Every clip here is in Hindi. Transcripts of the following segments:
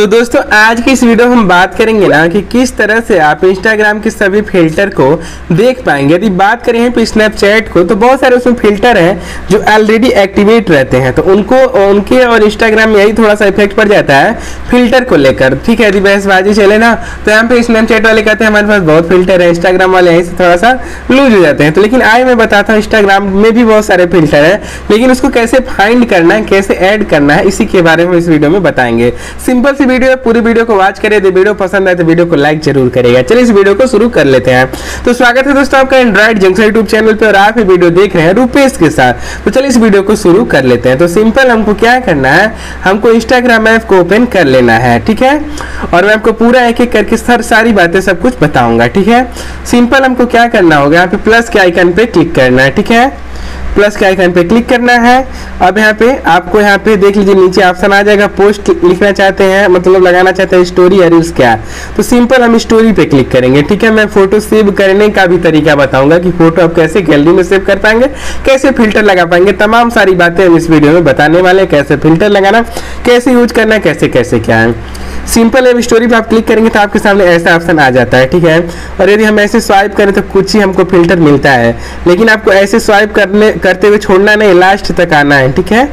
तो दोस्तों, आज की इस वीडियो में हम बात करेंगे ना कि किस तरह से आप इंस्टाग्राम के सभी फ़िल्टर को देख पाएँगे। यदि बात करें यहाँ स्नैपचैट को तो बहुत सारे उसमें फ़िल्टर हैं जो ऑलरेडी एक्टिवेट रहते हैं। तो उनको, उनके और इंस्टाग्राम में यही थोड़ा सा इफ़ेक्ट पड़ जाता है फ़िल्टर को लेकर। ठीक है, यदि बहसबाजी चले ना तो यहाँ पे स्नैपचैट वाले कहते हैं, हमारे पास बहुत फ़िल्टर है इंस्टाग्राम वाले यहीं से थोड़ा सा लूज हो जाते हैं। तो लेकिन आज मैं बताता हूँ इंस्टाग्राम में भी बहुत सारे फ़िल्टर है, लेकिन उसको कैसे फाइंड करना है, कैसे ऐड करना है, इसी के बारे में इस वीडियो में बताएँगे। सिंपल सी वीडियो है, पूरी वीडियो को वॉच करें यदि वीडियो पसंद आए तो वीडियो को लाइक ज़रूर करेगा चलिए इस वीडियो को शुरू कर लेते हैं। तो स्वागत है दोस्तों आपका एंड्रॉइड जंक्शन यूट्यूब चैनल पे और आप ये वीडियो देख रहे हैं रुपेश के साथ। तो चलिए इस वीडियो को शुरू कर लेते हैं। तो सिंपल हमको क्या करना है, हमको इंस्टाग्राम ऐप को ओपन कर लेना है, ठीक है? और मैं आपको पूरा एक एक करके सर, सारी बातें सब कुछ बताऊँगा, ठीक है? सिंपल हमको क्या करना होगा, यहाँ पे प्लस के आइकन पे क्लिक करना है, ठीक है? प्लस के आइकन पे क्लिक करना है। अब यहाँ पे आपको यहाँ पे देख लीजिए नीचे ऑप्शन आ जाएगा पोस्ट लिखना चाहते हैं मतलब लगाना चाहते हैं स्टोरी या रील्स क्या। तो सिंपल हम स्टोरी पे क्लिक करेंगे, ठीक है? मैं फ़ोटो सेव करने का भी तरीका बताऊँगा कि फ़ोटो आप कैसे गैलरी में सेव कर पाएँगे, कैसे फ़िल्टर लगा पाएँगे। तमाम सारी बातें हम इस वीडियो में बताने वाले हैं, कैसे फ़िल्टर लगाना, कैसे यूज़ करना, कैसे कैसे क्या है। सिंपल है स्टोरी पे आप क्लिक करेंगे तो आपके सामने ऐसा ऑप्शन आ जाता है, ठीक है? और यदि हम ऐसे स्वाइप करें तो कुछ ही हमको फ़िल्टर मिलता है। लेकिन आपको ऐसे स्वाइप करने करते हुए छोड़ना नहीं लास्ट तक आना है, ठीक है?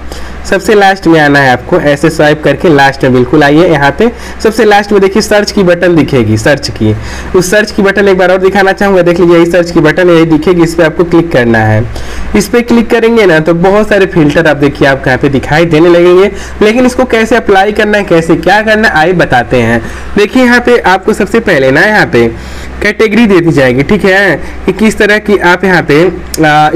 सबसे लास्ट में आना है आपको, ऐसे स्वाइप करके लास्ट में बिल्कुल आइए यहाँ पे। सबसे लास्ट में देखिए सर्च की बटन दिखेगी सर्च की। उस सर्च की बटन एक बार और दिखाना चाहूँगा, देख लीजिए यही सर्च की बटन यही दिखेगी, इस पर आपको क्लिक करना है। इस पर क्लिक करेंगे ना तो बहुत सारे फ़िल्टर आप देखिए आपको यहाँ पे दिखाई देने लगेंगे। लेकिन इसको कैसे अप्लाई करना है, कैसे क्या करना है, आइए बताते हैं। देखिए यहाँ पे आपको सबसे पहले ना, यहाँ पे कैटेगरी दे दी जाएगी, ठीक है? कि किस तरह की आप यहाँ पे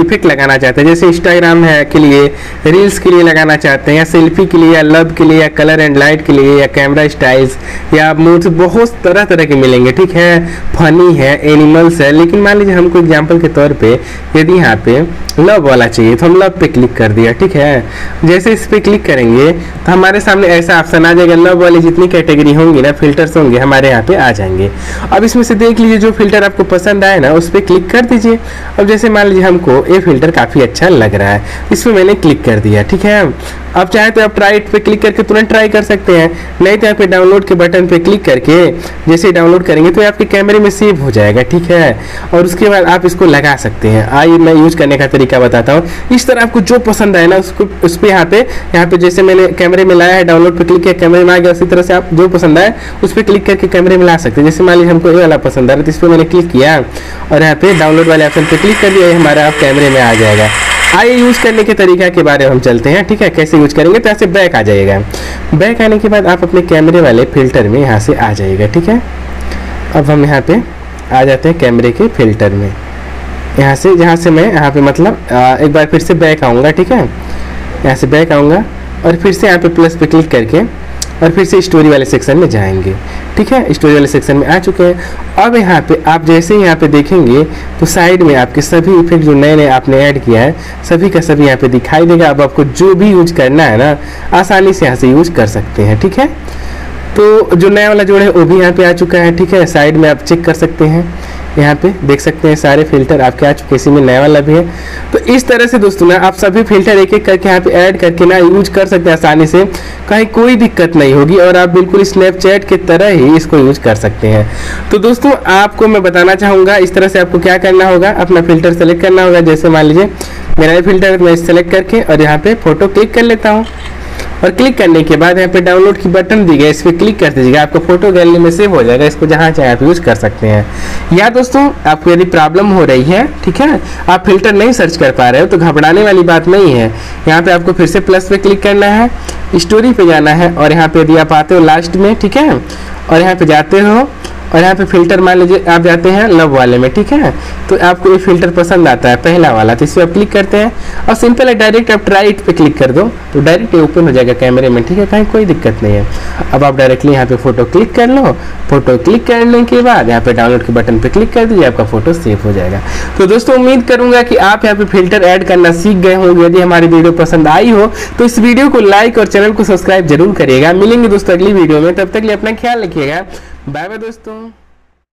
इफ़ेक्ट लगाना चाहते हैं। जैसे इंस्टाग्राम है के लिए रील्स के लिए लगाना चाहते हैं, या सेल्फी के लिए, या लव के लिए, या कलर एंड लाइट के लिए, या कैमरा स्टाइल्स या मूड बहुत तरह तरह के मिलेंगे, ठीक है? फनी है एनिमल्स है, लेकिन मान लीजिए हमको एग्ज़ाम्पल के तौर पर यदि यहाँ पे लव वाला चाहिए तो हम लव पे क्लिक कर दिया, ठीक है? जैसे इस पर क्लिक करेंगे तो हमारे सामने ऐसा ऑप्शन आ जाएगा लव वाली जितनी कैटेगरी होंगी ना फिल्टर्स होंगे, हमारे यहाँ पे आ जाएँगे। अब इसमें से देख लीजिए जो फ़िल्टर आपको पसंद आए ना, उस पर क्लिक कर दीजिए। अब जैसे मान लीजिए हमको ये फ़िल्टर काफ़ी अच्छा लग रहा है। इस पर मैंने क्लिक कर दिया, ठीक है? अब चाहे तो आप ट्राई पे क्लिक करके तुरंत ट्राई कर सकते हैं। नहीं तो यहाँ पे डाउनलोड के बटन पे क्लिक करके जैसे डाउनलोड करेंगे तो आपके कैमरे में सेव हो जाएगा, ठीक है? और उसके बाद आप इसको लगा सकते हैं। आइए मैं यूज़ करने का तरीका बताता हूँ। इस तरह आपको जो पसंद आए ना, उसको उस पर यहाँ पे यहाँ पे जैसे मैंने कैमरे में लाया है डाउनलोड पे क्लिक किया कैमरे में आ गया, उसी तरह से आप जो पसंद आए, उस पर क्लिक करके कैमरे में ला सकते हैं। जैसे मान लीजिए हमको ये वाला पसंद आ रहा है तो इस पर मैंने क्लिक किया और यहाँ पे डाउनलोड वाले ऑप्शन पर क्लिक कर दिया हमारा आप कैमरे में आ जाएगा। आइए यूज़ करने के तरीका के बारे में हम चलते हैं, ठीक है? कैसे यूज़ करेंगे? तो ऐसे बैक आ जाएगा बैक आने के बाद आप अपने कैमरे वाले फ़िल्टर में यहाँ से आ जाएगा ठीक है? अब हम यहाँ पे आ जाते हैं कैमरे के फ़िल्टर में। यहाँ से, जहाँ से मैं, यहाँ पे मतलब एक बार फिर से बैक आऊँगा, ठीक है? यहाँ से बैक आऊँगा और फिर से यहाँ पे प्लस पे क्लिक करके और फिर से स्टोरी वाले सेक्शन में जाएँगे। ठीक है? स्टोरी वाले सेक्शन में आ चुके हैं। अब यहाँ पे आप जैसे ही यहाँ पे देखेंगे तो साइड में आपके सभी इफ़ेक्ट जो नए नए आपने ऐड किया है, सभी का सभी यहाँ पे दिखाई देगा। अब आपको जो भी यूज़ करना है ना, आसानी से यहाँ से यूज़ कर सकते हैं। ठीक है? तो जो नया वाला जोड़ है, वो भी यहाँ पे आ चुका है। ठीक है? साइड में आप चेक कर सकते हैं। यहाँ पे देख सकते हैं सारे फ़िल्टर आपके आ चुके इसी में नया वाला भी है। इस तरह से दोस्तों ना आप सभी फ़िल्टर एक एक करके यहाँ पे ऐड करके ना यूज़ कर सकते हैं आसानी से। कहीं कोई दिक्कत नहीं होगी और आप बिल्कुल स्नैपचैट की तरह ही इसको यूज़ कर सकते हैं। तो दोस्तों, आपको मैं बताना चाहूँगा इस तरह से आपको क्या करना होगा। अपना फ़िल्टर सेलेक्ट करना होगा। जैसे मान लीजिए, मेरा ये फ़िल्टर मैं सेलेक्ट करके और यहाँ पे फ़ोटो क्लिक कर लेता हूँ। और क्लिक करने के बाद यहाँ पे डाउनलोड की बटन दी गई, इस पर क्लिक कर दीजिएगा, आपका फ़ोटो गैलरी में सेव हो जाएगा, इसको जहाँ चाहे आप यूज़ कर सकते हैं। या दोस्तों, आपको यदि प्रॉब्लम हो रही है, ठीक है, आप फ़िल्टर नहीं सर्च कर पा रहे हो तो घबराने वाली बात नहीं है। यहाँ पर आपको फिर से प्लस पे क्लिक करना है स्टोरी पे जाना है, और यहाँ पे यदि आप आते हो लास्ट में, ठीक है, और यहाँ पे जाते हो और यहाँ पे फ़िल्टर मान लीजिए, आप जाते हैं लव वाले में, ठीक है? तो आपको ये फ़िल्टर पसंद आता है, पहला वाला। तो इस पर आप क्लिक करते हैं और सिंपल है, डायरेक्ट आप राइट पे क्लिक कर दो तो डायरेक्ट ये ओपन हो जाएगा कैमरे में, ठीक है? कहीं कोई दिक्कत नहीं है। अब आप डायरेक्टली यहाँ पे फ़ोटो क्लिक कर लो, फ़ोटो क्लिक करने के बाद यहाँ पे डाउनलोड के बटन पे क्लिक कर दीजिए, आपका फ़ोटो सेव हो जाएगा। तो दोस्तों, उम्मीद करूँगा कि आप यहाँ पे फ़िल्टर ऐड करना सीख गए होंगे। यदि हमारी वीडियो पसंद आई हो तो इस वीडियो को लाइक और चैनल को सब्सक्राइब ज़रूर करिएगा। मिलेंगे दोस्तों अगली वीडियो में, तब तक लिए अपना ख्याल रखिएगा। बाय बाय दोस्तों।